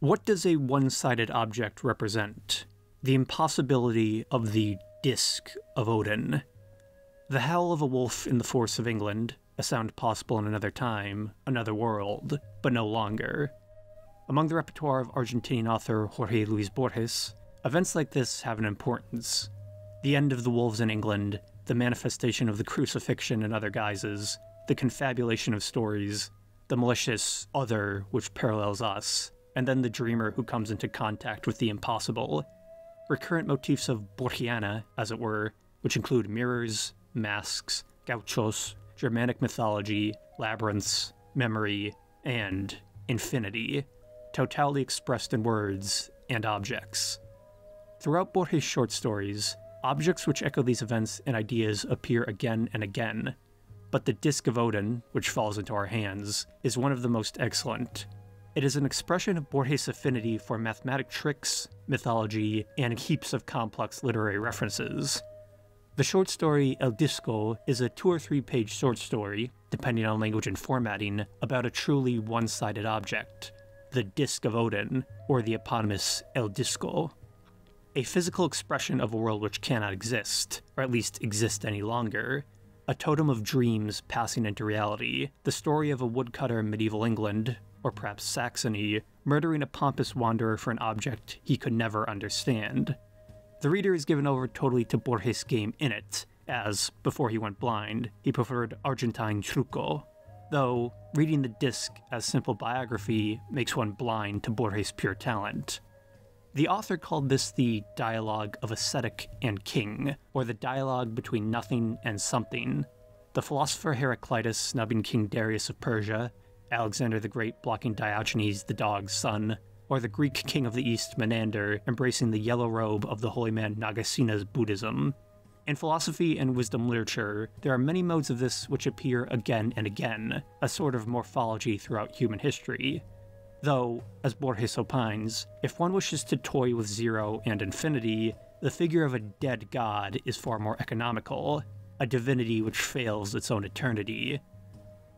What does a one sided object represent? The impossibility of the Disc of Odin. The howl of a wolf in the forests of England, a sound possible in another time, another world, but no longer. Among the repertoire of Argentinian author Jorge Luis Borges, events like this have an importance. The end of the wolves in England, the manifestation of the crucifixion in other guises, the confabulation of stories, the malicious other which parallels us, and then the dreamer who comes into contact with the impossible. Recurrent motifs of Borgiana, as it were, which include mirrors, masks, gauchos, Germanic mythology, labyrinths, memory, and infinity, totality expressed in words and objects. Throughout Borges' short stories, objects which echo these events and ideas appear again and again, but the Disc of Odin, which falls into our hands, is one of the most excellent. It is an expression of Borges' affinity for mathematic tricks, mythology, and heaps of complex literary references. The short story El Disco is a two or three page short story, depending on language and formatting, about a truly one sided object, the Disc of Odin, or the eponymous El Disco. A physical expression of a world which cannot exist, or at least exist any longer, a totem of dreams passing into reality, the story of a woodcutter in medieval England, or perhaps Saxony, murdering a pompous wanderer for an object he could never understand. The reader is given over totally to Borges' game in it, as, before he went blind, he preferred Argentine truco. Though, reading the disc as simple biography makes one blind to Borges' pure talent. The author called this the dialogue of ascetic and king, or the dialogue between nothing and something. The philosopher Heraclitus snubbing King Darius of Persia, Alexander the Great blocking Diogenes the dog's son, or the Greek king of the East Menander embracing the yellow robe of the holy man Nagasena's Buddhism. In philosophy and wisdom literature, there are many modes of this which appear again and again, a sort of morphology throughout human history. Though, as Borges opines, if one wishes to toy with zero and infinity, the figure of a dead god is far more economical, a divinity which fails its own eternity.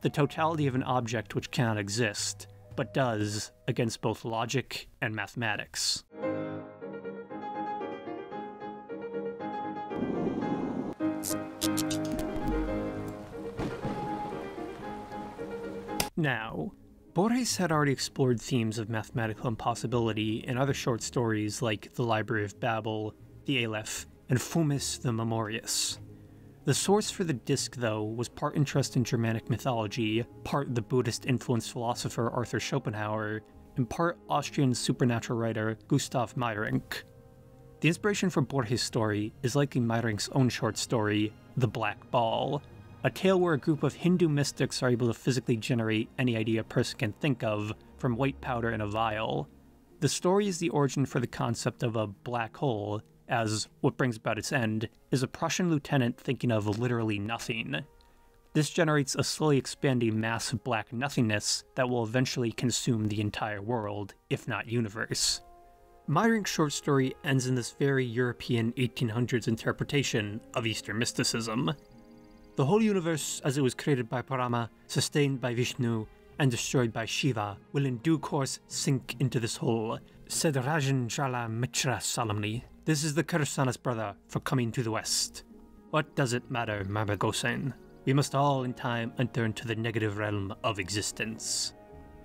The totality of an object which cannot exist, but does against both logic and mathematics. Now, Borges had already explored themes of mathematical impossibility in other short stories like The Library of Babel, The Aleph, and Funes the Memorious. The source for the disc, though, was part interest in Germanic mythology, part the Buddhist influenced philosopher Arthur Schopenhauer, and part Austrian supernatural writer Gustav Meyrink. The inspiration for Borges' story is likely Meyrink's own short story, The Black Ball, a tale where a group of Hindu mystics are able to physically generate any idea a person can think of from white powder in a vial. The story is the origin for the concept of a black hole, as what brings about its end is a Prussian lieutenant thinking of literally nothing. This generates a slowly expanding mass of black nothingness that will eventually consume the entire world, if not universe. Meyrink's short story ends in this very European 1800s interpretation of Eastern mysticism. The whole universe, as it was created by Brahma, sustained by Vishnu, and destroyed by Shiva, will in due course sink into this hole, said Rajan Jala Mitra solemnly. This is the curse brother, for coming to the West. What does it matter, Marmagosen? We must all in time enter into the negative realm of existence.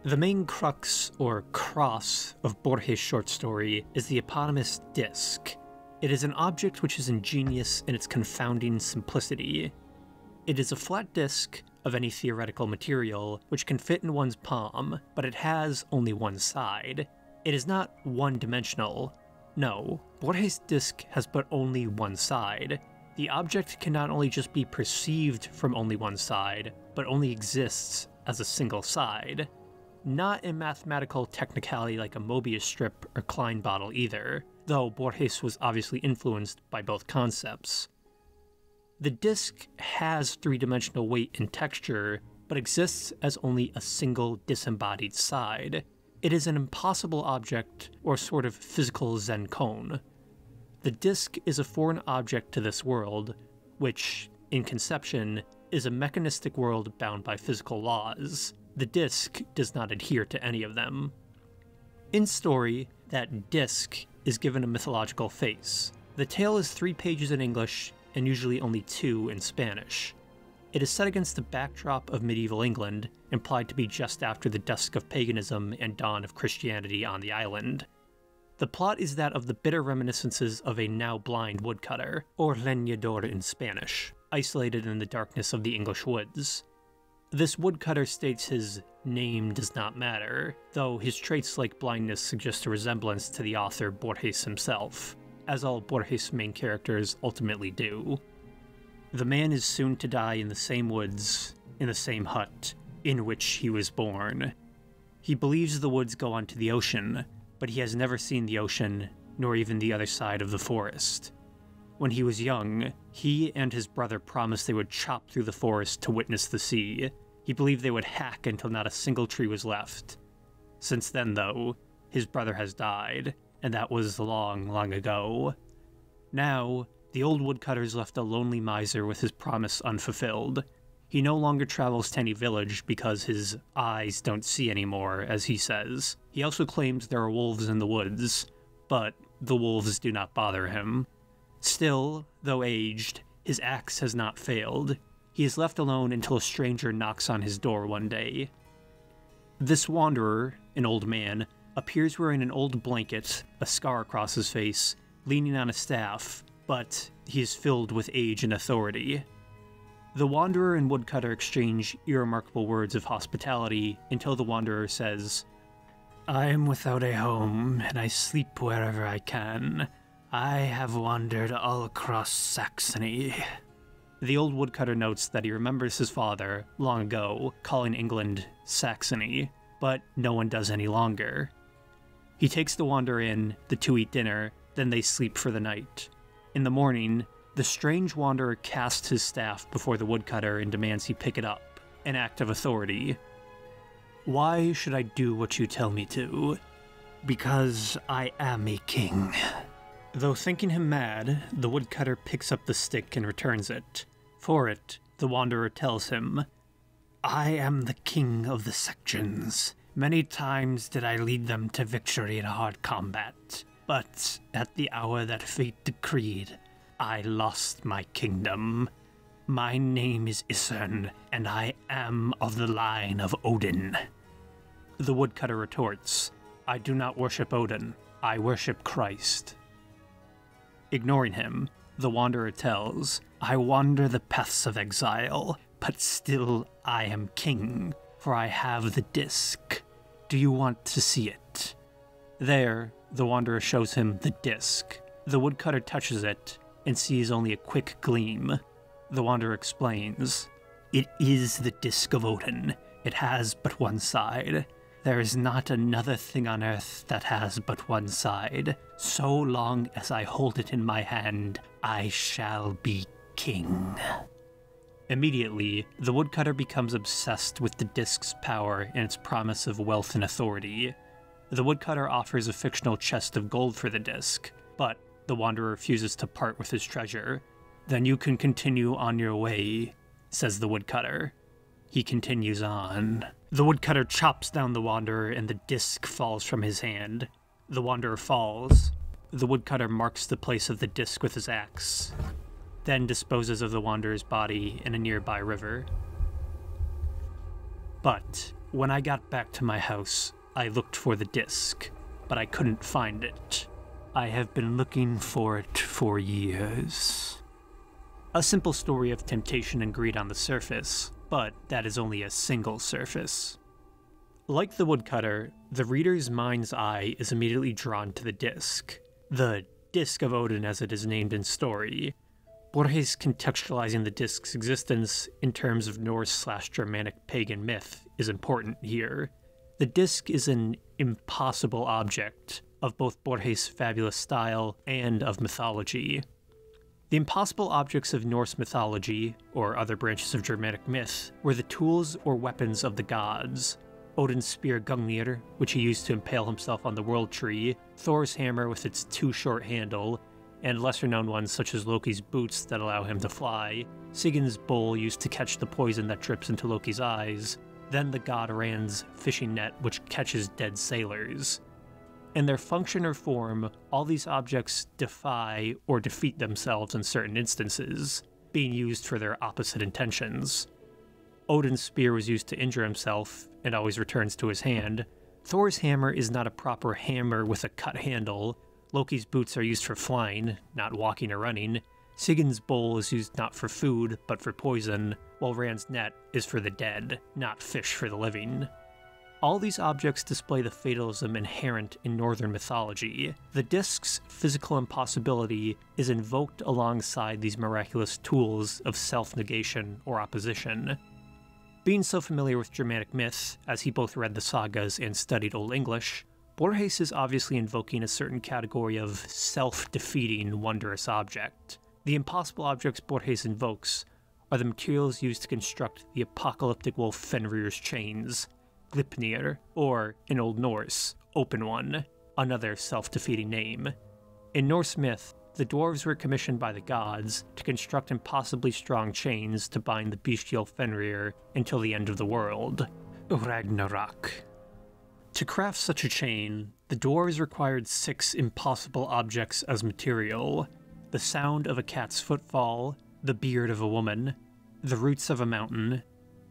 The main crux, or cross, of Borges' short story is the eponymous disc. It is an object which is ingenious in its confounding simplicity. It is a flat disk of any theoretical material which can fit in one's palm, but it has only one side. It is not one dimensional. No, Borges' disk has but only one side. The object can not only just be perceived from only one side, but only exists as a single side. Not in mathematical technicality like a Mobius strip or Klein bottle either, though Borges was obviously influenced by both concepts. The disk has three dimensional weight and texture, but exists as only a single disembodied side. It is an impossible object, or sort of physical Zen koan. The disk is a foreign object to this world, which, in conception, is a mechanistic world bound by physical laws. The disk does not adhere to any of them. In story, that disc is given a mythological face. The tale is three pages in English and usually only two in Spanish. It is set against the backdrop of medieval England, implied to be just after the dusk of paganism and dawn of Christianity on the island. The plot is that of the bitter reminiscences of a now blind woodcutter, or leñador in Spanish, isolated in the darkness of the English woods. This woodcutter states his name does not matter, though his traits like blindness suggest a resemblance to the author Borges himself, as all Borges' main characters ultimately do. The man is soon to die in the same woods, in the same hut, in which he was born. He believes the woods go on to the ocean, but he has never seen the ocean, nor even the other side of the forest. When he was young, he and his brother promised they would chop through the forest to witness the sea. He believed they would hack until not a single tree was left. Since then, though, his brother has died, and that was long, long ago. Now, the old woodcutters left a lonely miser with his promise unfulfilled. He no longer travels to any village because his eyes don't see anymore, as he says. He also claims there are wolves in the woods, but the wolves do not bother him. Still, though aged, his axe has not failed. He is left alone until a stranger knocks on his door one day. This wanderer, an old man, appears wearing an old blanket, a scar across his face, leaning on a staff, but he is filled with age and authority. The Wanderer and Woodcutter exchange irremarkable words of hospitality until the Wanderer says, I am without a home, and I sleep wherever I can. I have wandered all across Saxony. The old woodcutter notes that he remembers his father, long ago, calling England Saxony, but no one does any longer. He takes the wanderer in, the two eat dinner, then they sleep for the night. In the morning, the strange wanderer casts his staff before the woodcutter and demands he pick it up, an act of authority. Why should I do what you tell me to? Because I am a king. Though thinking him mad, the woodcutter picks up the stick and returns it. For it, the wanderer tells him, I am the king of the sections. Many times did I lead them to victory in hard combat, but at the hour that fate decreed, I lost my kingdom. My name is Isern, and I am of the line of Odin. The woodcutter retorts, I do not worship Odin, I worship Christ. Ignoring him, the wanderer tells, I wander the paths of exile, but still I am king, for I have the disc. Do you want to see it? There, the wanderer shows him the disc. The woodcutter touches it and sees only a quick gleam. The wanderer explains, It is the disc of Odin. It has but one side. There is not another thing on earth that has but one side. So long as I hold it in my hand, I shall be king. Immediately, the woodcutter becomes obsessed with the disc's power and its promise of wealth and authority. The woodcutter offers a fictional chest of gold for the disc, but the wanderer refuses to part with his treasure. Then you can continue on your way, says the woodcutter. He continues on. The woodcutter chops down the wanderer and the disc falls from his hand. The wanderer falls. The woodcutter marks the place of the disc with his axe, then disposes of the wanderer's body in a nearby river. But when I got back to my house, I looked for the disc, but I couldn't find it. I have been looking for it for years. A simple story of temptation and greed on the surface, but that is only a single surface. Like the woodcutter, the reader's mind's eye is immediately drawn to the disc. The Disc of Odin, as it is named in story. Borges contextualizing the disc's existence in terms of Norse slash Germanic pagan myth is important here. The disc is an impossible object of both Borges' fabulous style and of mythology. The impossible objects of Norse mythology, or other branches of Germanic myth, were the tools or weapons of the gods. Odin's spear Gungnir, which he used to impale himself on the World Tree, Thor's hammer with its too short handle, and lesser known ones such as Loki's boots that allow him to fly, Sigyn's bowl used to catch the poison that drips into Loki's eyes, then the god Rand's fishing net which catches dead sailors. In their function or form, all these objects defy or defeat themselves in certain instances, being used for their opposite intentions. Odin's spear was used to injure himself and always returns to his hand. Thor's hammer is not a proper hammer with a cut handle. Loki's boots are used for flying, not walking or running. Sigyn's bowl is used not for food, but for poison, while Rand's net is for the dead, not fish for the living. All these objects display the fatalism inherent in Northern mythology. The disk's physical impossibility is invoked alongside these miraculous tools of self negation or opposition. Being so familiar with Germanic myth, as he both read the sagas and studied Old English, Borges is obviously invoking a certain category of self defeating wondrous object. The impossible objects Borges invokes are the materials used to construct the apocalyptic wolf Fenrir's chains, Gleipnir, or, in Old Norse, Open One, another self defeating name. In Norse myth, the dwarves were commissioned by the gods to construct impossibly strong chains to bind the bestial Fenrir until the end of the world, Ragnarok. To craft such a chain, the dwarves required six impossible objects as material the sound of a cat's footfall, the beard of a woman, the roots of a mountain,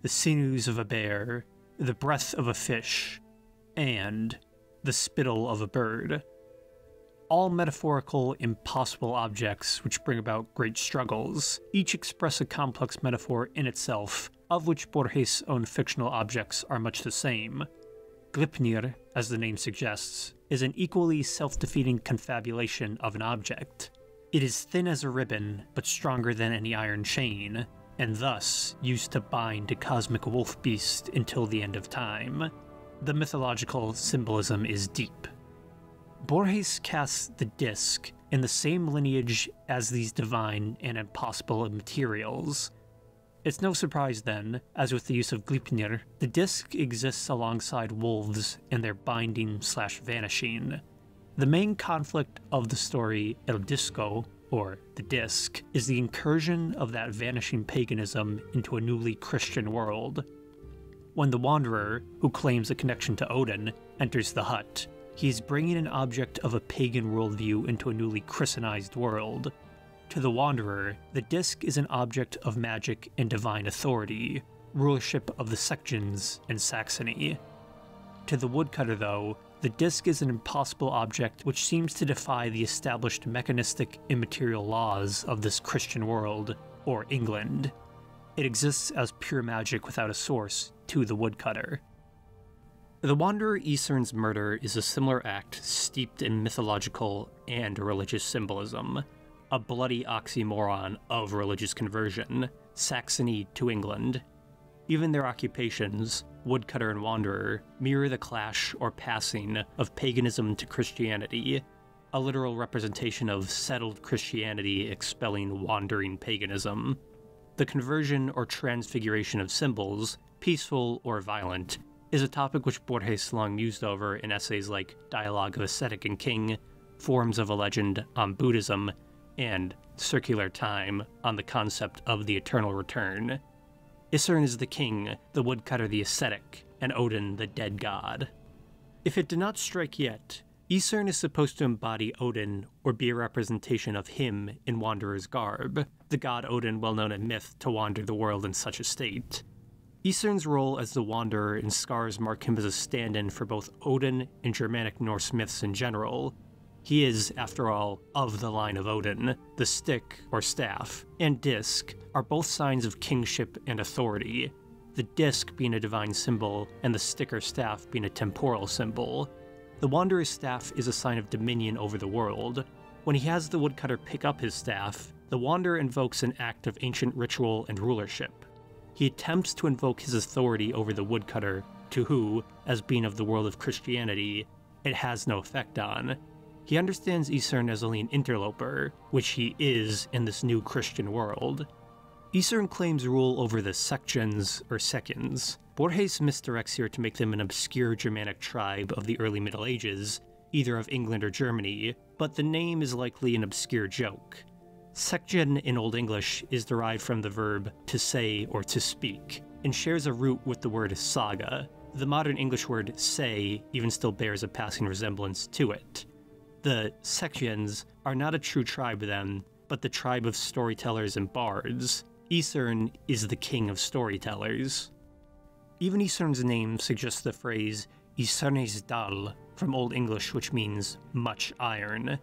the sinews of a bear, the breath of a fish, and the spittle of a bird. All metaphorical, impossible objects which bring about great struggles, each express a complex metaphor in itself, of which Borges' own fictional objects are much the same. Gleipnir, as the name suggests, is an equally self defeating confabulation of an object. It is thin as a ribbon, but stronger than any iron chain, and thus used to bind a cosmic wolf beast until the end of time. The mythological symbolism is deep. Borges casts the disc in the same lineage as these divine and impossible materials. It's no surprise then, as with the use of Gleipnir, the disc exists alongside wolves and their binding slash vanishing. The main conflict of the story, El Disco, or the Disc, is the incursion of that vanishing paganism into a newly Christian world. When the Wanderer, who claims a connection to Odin, enters the hut, he is bringing an object of a pagan worldview into a newly Christianized world. To the Wanderer, the Disc is an object of magic and divine authority, rulership of the Secgens and Saxony. To the Woodcutter, though, the disk is an impossible object which seems to defy the established mechanistic immaterial laws of this Christian world, or England. It exists as pure magic without a source to the woodcutter. The Wanderer Isern's murder is a similar act steeped in mythological and religious symbolism, a bloody oxymoron of religious conversion, Saxony to England. Even their occupations, woodcutter and wanderer, mirror the clash or passing of paganism to Christianity, a literal representation of settled Christianity expelling wandering paganism. The conversion or transfiguration of symbols, peaceful or violent, is a topic which Borges long mused over in essays like Dialogue of Ascetic and King, Forms of a Legend on Buddhism, and Circular Time on the concept of the eternal return. Isern is the king, the woodcutter the ascetic, and Odin the dead god. If it did not strike yet, Isern is supposed to embody Odin or be a representation of him in Wanderer's garb, the god Odin well known in myth to wander the world in such a state. Isern's role as the Wanderer in scars mark him as a stand in for both Odin and Germanic Norse myths in general, he is, after all, of the line of Odin. The stick, or staff, and disc are both signs of kingship and authority, the disc being a divine symbol, and the stick or staff being a temporal symbol. The Wanderer's staff is a sign of dominion over the world. When he has the woodcutter pick up his staff, the Wanderer invokes an act of ancient ritual and rulership. He attempts to invoke his authority over the woodcutter, to who, as being of the world of Christianity, it has no effect on, he understands Isern as only an interloper, which he is in this new Christian world. Isern claims rule over the Secgens or Seconds. Borges misdirects here to make them an obscure Germanic tribe of the early Middle Ages, either of England or Germany, but the name is likely an obscure joke. Sektion in Old English is derived from the verb to say or to speak, and shares a root with the word saga. The modern English word say even still bears a passing resemblance to it. The Sexians are not a true tribe then, but the tribe of storytellers and bards. Isern is the king of storytellers. Even Isern's name suggests the phrase Isernes Dal from Old English, which means much iron.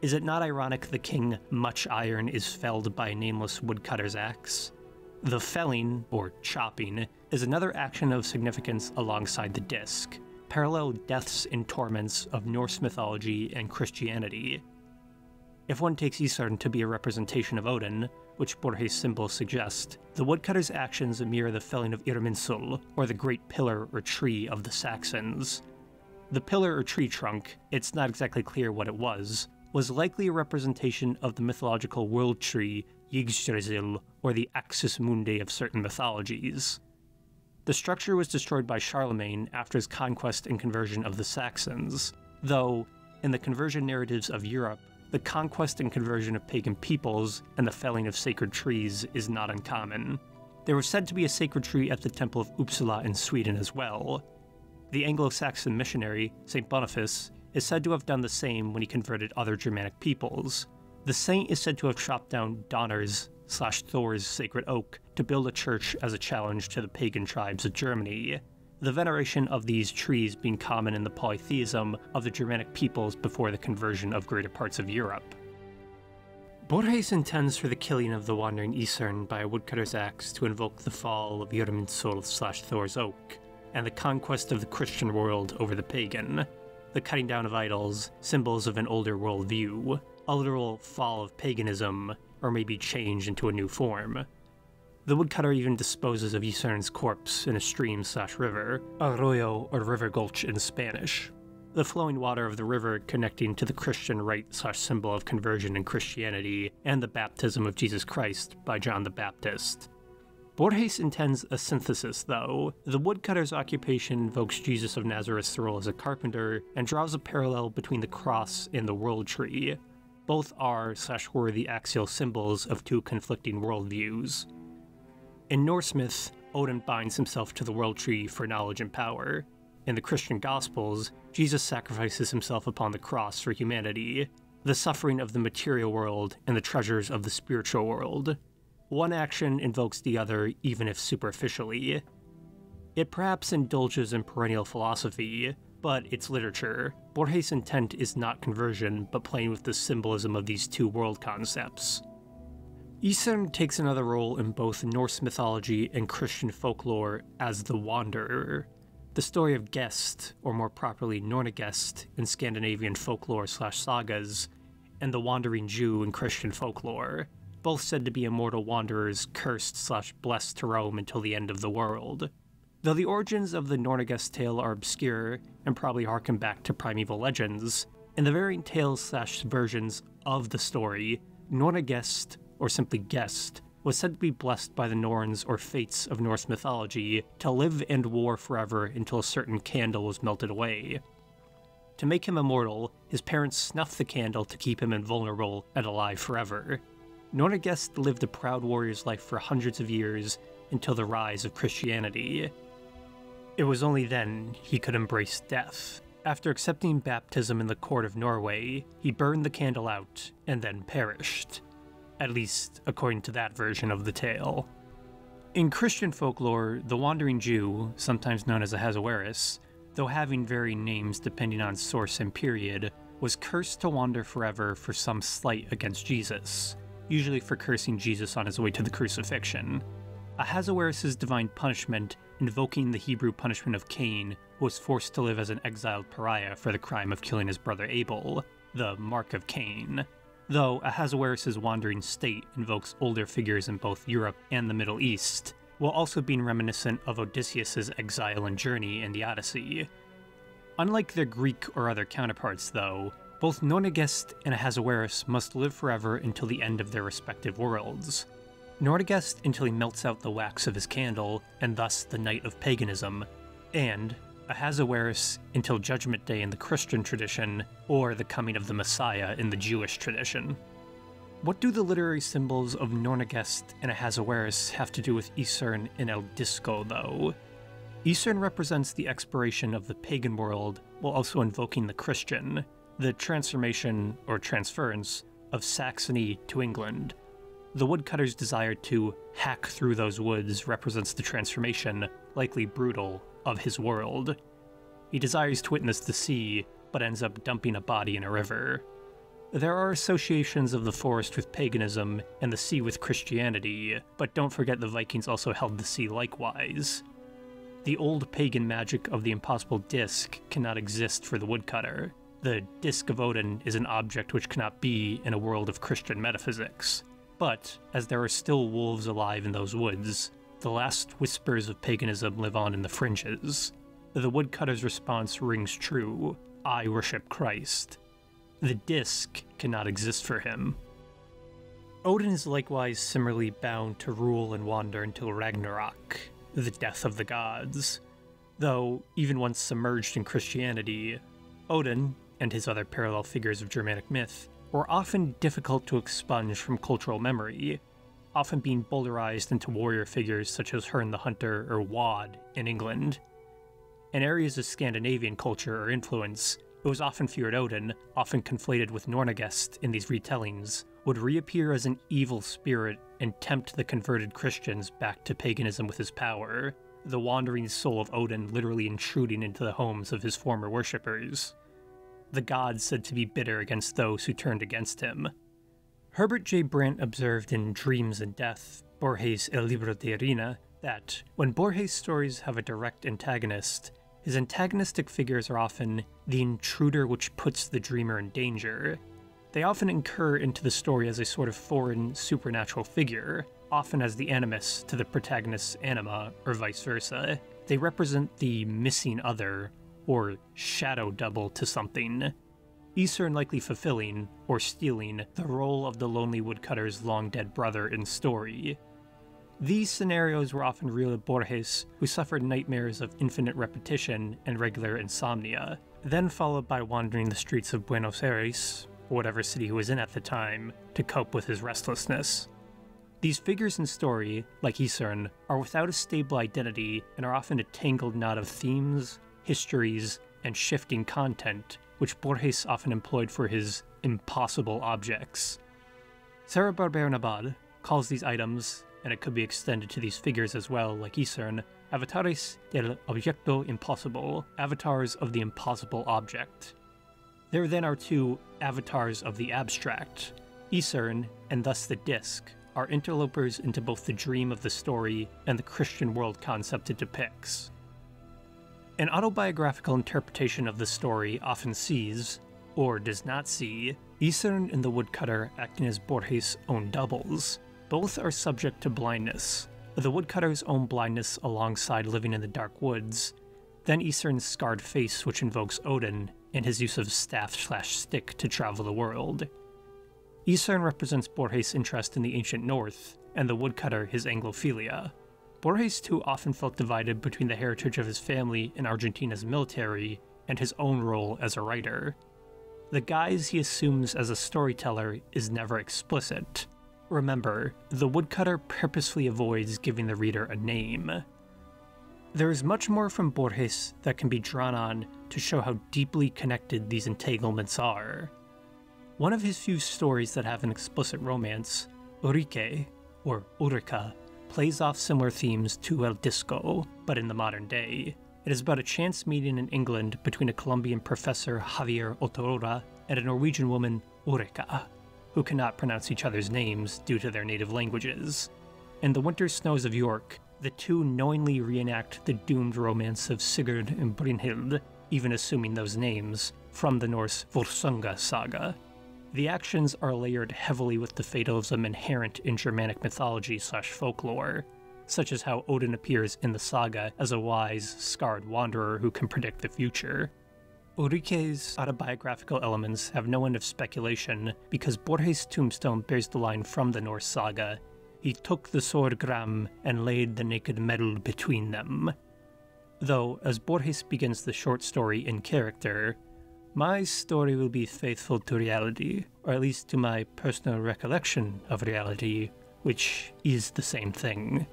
Is it not ironic the king Much Iron is felled by a nameless woodcutter's axe? The felling, or chopping, is another action of significance alongside the disc, parallel deaths and torments of Norse mythology and Christianity. If one takes Isern to be a representation of Odin, which Borges' symbols suggest, the woodcutter's actions mirror the felling of Irminsul, or the great pillar or tree of the Saxons. The pillar or tree trunk, it's not exactly clear what it was, was likely a representation of the mythological world tree Yggdrasil, or the Axis Mundi of certain mythologies. The structure was destroyed by Charlemagne after his conquest and conversion of the Saxons, though, in the conversion narratives of Europe, the conquest and conversion of pagan peoples and the felling of sacred trees is not uncommon. There was said to be a sacred tree at the Temple of Uppsala in Sweden as well. The Anglo Saxon missionary, St. Boniface, is said to have done the same when he converted other Germanic peoples. The saint is said to have chopped down Donner's slash Thor's sacred oak to build a church as a challenge to the pagan tribes of Germany the veneration of these trees being common in the polytheism of the Germanic peoples before the conversion of greater parts of Europe. Borges intends for the killing of the wandering Isern by a woodcutter's axe to invoke the fall of Irminsul slash Thor's oak, and the conquest of the Christian world over the pagan, the cutting down of idols, symbols of an older worldview, a literal fall of paganism, or maybe change into a new form, the woodcutter even disposes of Isern's corpse in a stream slash river, arroyo or river gulch in Spanish. The flowing water of the river connecting to the Christian rite slash symbol of conversion in Christianity and the baptism of Jesus Christ by John the Baptist. Borges intends a synthesis, though. The woodcutter's occupation invokes Jesus of Nazareth's role as a carpenter and draws a parallel between the cross and the world tree. Both are slash were the axial symbols of two conflicting worldviews. In Norse myth, Odin binds himself to the world tree for knowledge and power. In the Christian Gospels, Jesus sacrifices himself upon the cross for humanity, the suffering of the material world and the treasures of the spiritual world. One action invokes the other, even if superficially. It perhaps indulges in perennial philosophy, but it's literature. Borges' intent is not conversion, but playing with the symbolism of these two world concepts. Isern takes another role in both Norse mythology and Christian folklore as the Wanderer. The story of Gest, or more properly Nornegest in Scandinavian folklore slash sagas, and the Wandering Jew in Christian folklore, both said to be immortal wanderers cursed slash blessed to roam until the end of the world. Though the origins of the Nornegest tale are obscure and probably harken back to primeval legends, in the varying tales slash versions of the story, Nornegest or simply Guest, was said to be blessed by the Norns or fates of Norse mythology to live and war forever until a certain candle was melted away. To make him immortal, his parents snuffed the candle to keep him invulnerable and alive forever. Nornegest lived a proud warrior's life for hundreds of years until the rise of Christianity. It was only then he could embrace death. After accepting baptism in the court of Norway, he burned the candle out and then perished at least according to that version of the tale. In Christian folklore, the Wandering Jew, sometimes known as Ahasuerus, though having varying names depending on source and period, was cursed to wander forever for some slight against Jesus, usually for cursing Jesus on his way to the crucifixion. Ahasuerus' divine punishment, invoking the Hebrew punishment of Cain, who was forced to live as an exiled pariah for the crime of killing his brother Abel, the Mark of Cain though Ahasuerus' wandering state invokes older figures in both Europe and the Middle East, while also being reminiscent of Odysseus' exile and journey in the Odyssey. Unlike their Greek or other counterparts, though, both Nornegest and Ahasuerus must live forever until the end of their respective worlds. Nornegest until he melts out the wax of his candle, and thus the night of paganism, and Ahasuerus until Judgment Day in the Christian tradition, or the coming of the Messiah in the Jewish tradition. What do the literary symbols of Nornegest and Ahasuerus have to do with Isern and El Disco, though? Isern represents the expiration of the pagan world while also invoking the Christian, the transformation or transference of Saxony to England. The woodcutter's desire to hack through those woods represents the transformation, likely brutal, of his world. He desires to witness the sea, but ends up dumping a body in a river. There are associations of the forest with paganism and the sea with Christianity, but don't forget the Vikings also held the sea likewise. The old pagan magic of the impossible disc cannot exist for the woodcutter. The Disc of Odin is an object which cannot be in a world of Christian metaphysics. But, as there are still wolves alive in those woods, the last whispers of paganism live on in the fringes. The woodcutter's response rings true I worship Christ. The disc cannot exist for him. Odin is likewise similarly bound to rule and wander until Ragnarok, the death of the gods. Though, even once submerged in Christianity, Odin, and his other parallel figures of Germanic myth, were often difficult to expunge from cultural memory, often being bowdlerized into warrior figures such as Herne the Hunter or Wad in England. In areas of Scandinavian culture or influence, it was often feared Odin, often conflated with Nornagest in these retellings, would reappear as an evil spirit and tempt the converted Christians back to paganism with his power, the wandering soul of Odin literally intruding into the homes of his former worshippers. The gods said to be bitter against those who turned against him. Herbert J. Brandt observed in Dreams and Death, Borges El Libro de Arena, that when Borges' stories have a direct antagonist, his antagonistic figures are often the intruder which puts the dreamer in danger. They often incur into the story as a sort of foreign, supernatural figure, often as the animus to the protagonist's anima, or vice versa. They represent the missing other, or shadow double to something. Isern likely fulfilling, or stealing, the role of the lonely woodcutter's long dead brother in story, these scenarios were often real to Borges, who suffered nightmares of infinite repetition and regular insomnia, then followed by wandering the streets of Buenos Aires, or whatever city he was in at the time, to cope with his restlessness. These figures in story, like Isern, are without a stable identity and are often a tangled knot of themes, histories, and shifting content, which Borges often employed for his impossible objects. Sarah Barber calls these items and it could be extended to these figures as well, like Isern, avatares del objeto impossible, avatars of the impossible object. There then are two avatars of the abstract. Isern, and thus the disc, are interlopers into both the dream of the story and the Christian world concept it depicts. An autobiographical interpretation of the story often sees, or does not see, Isern and the woodcutter acting as Borges' own doubles, both are subject to blindness, the woodcutter's own blindness alongside living in the dark woods, then Isern's scarred face which invokes Odin, and his use of staff slash stick to travel the world. Isern represents Borges' interest in the ancient North, and the woodcutter his Anglophilia. Borges too often felt divided between the heritage of his family in Argentina's military and his own role as a writer. The guise he assumes as a storyteller is never explicit, Remember, the woodcutter purposefully avoids giving the reader a name. There is much more from Borges that can be drawn on to show how deeply connected these entanglements are. One of his few stories that have an explicit romance, Ulrikke, or Ulrica, plays off similar themes to El Disco, but in the modern day. It is about a chance meeting in England between a Colombian professor, Javier Otárola, and a Norwegian woman, Ulrica who cannot pronounce each other's names due to their native languages. In the winter snows of York, the two knowingly reenact the doomed romance of Sigurd and Brynhild, even assuming those names, from the Norse Volsunga saga. The actions are layered heavily with the fatalism inherent in Germanic mythology slash folklore, such as how Odin appears in the saga as a wise, scarred wanderer who can predict the future, Ulrikke's autobiographical elements have no end of speculation because Borges' tombstone bears the line from the Norse saga He took the sword Gram and laid the naked metal between them. Though, as Borges begins the short story in character, my story will be faithful to reality, or at least to my personal recollection of reality, which is the same thing.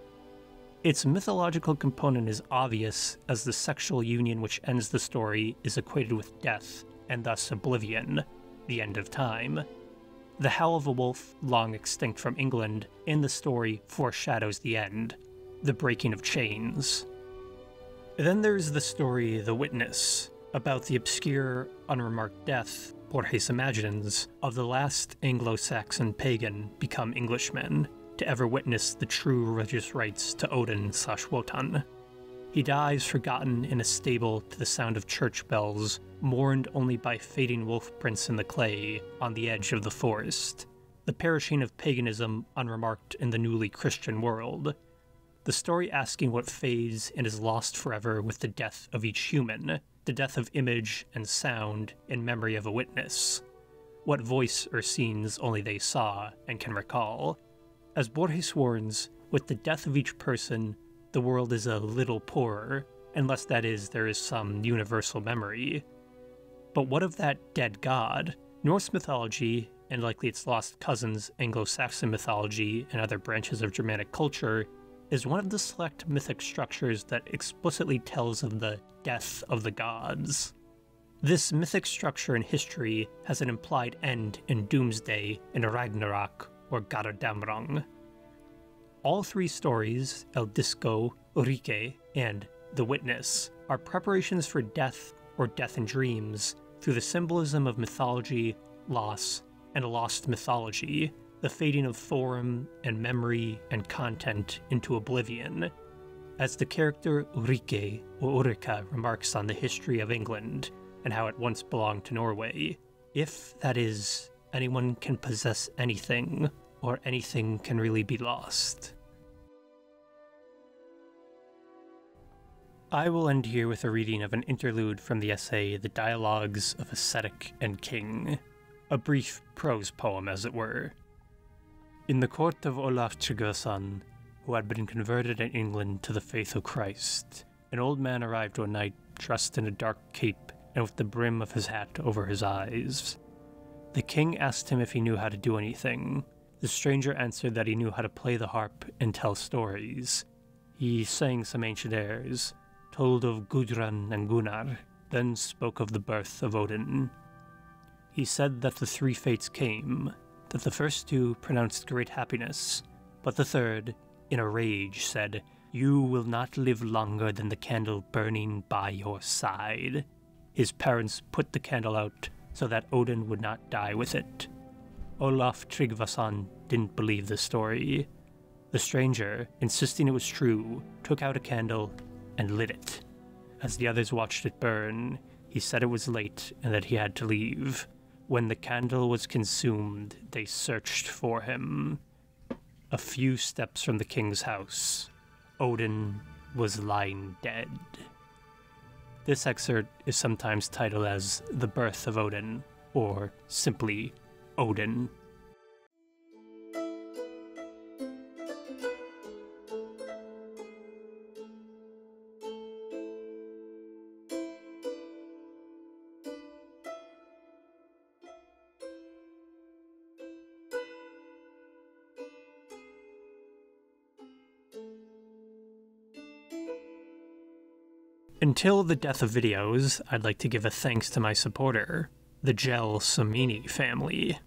Its mythological component is obvious, as the sexual union which ends the story is equated with death, and thus oblivion, the end of time. The howl of a wolf, long extinct from England, in the story foreshadows the end, the breaking of chains. Then there's the story The Witness, about the obscure, unremarked death, Borges imagines, of the last Anglo Saxon pagan become Englishman to ever witness the true religious rites to Odin slash Wotan. He dies forgotten in a stable to the sound of church bells, mourned only by fading wolf prints in the clay on the edge of the forest. The perishing of paganism unremarked in the newly Christian world. The story asking what fades and is lost forever with the death of each human, the death of image and sound in memory of a witness. What voice or scenes only they saw and can recall, as Borges warns, with the death of each person, the world is a little poorer, unless that is, there is some universal memory. But what of that dead god? Norse mythology, and likely its lost cousins, Anglo Saxon mythology, and other branches of Germanic culture, is one of the select mythic structures that explicitly tells of the death of the gods. This mythic structure in history has an implied end in Doomsday in Ragnarok or Götterdämmerung. All three stories, El Disco, Ulrike, and The Witness, are preparations for death or death in dreams through the symbolism of mythology, loss, and lost mythology, the fading of form and memory and content into oblivion. As the character Ulrike or Ulrika remarks on the history of England and how it once belonged to Norway, if, that is, anyone can possess anything, or anything can really be lost. I will end here with a reading of an interlude from the essay The Dialogues of Ascetic and King, a brief prose poem, as it were. In the court of Olaf Tryggvason, who had been converted in England to the faith of Christ, an old man arrived one night dressed in a dark cape and with the brim of his hat over his eyes. The king asked him if he knew how to do anything. The stranger answered that he knew how to play the harp and tell stories. He sang some ancient airs, told of Gudrun and Gunnar, then spoke of the birth of Odin. He said that the three fates came, that the first two pronounced great happiness, but the third, in a rage, said, You will not live longer than the candle burning by your side. His parents put the candle out so that Odin would not die with it. Olaf Tryggvason didn't believe the story. The stranger, insisting it was true, took out a candle and lit it. As the others watched it burn, he said it was late and that he had to leave. When the candle was consumed, they searched for him. A few steps from the king's house, Odin was lying dead. This excerpt is sometimes titled as The Birth of Odin, or simply Odin. Until the death of videos, I'd like to give a thanks to my supporter, the Gel Samini family.